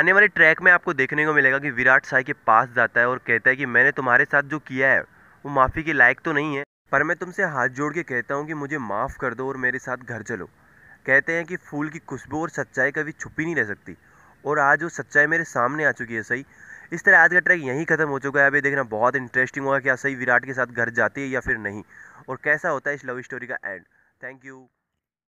आने वाले ट्रैक में आपको देखने को मिलेगा कि विराट साई के पास जाता है और कहता है कि मैंने तुम्हारे साथ जो किया है, वो माफ़ी के लायक तो नहीं है, पर मैं तुमसे हाथ जोड़ के कहता हूँ कि मुझे माफ़ कर दो और मेरे साथ घर चलो। कहते हैं कि फूल की खुशबू और सच्चाई कभी छुपी नहीं रह सकती। और आज वो सच्चाई मेरे सामने आ चुकी है, सही। इस तरह आज का ट्रैक यहीं ख़त्म हो चुका है। अभी देखना बहुत इंटरेस्टिंग होगा क्या सही विराट के साथ घर जाती है या फिर नहीं। और कैसा होता है इस लव स्टोरी का एंड थैंक यू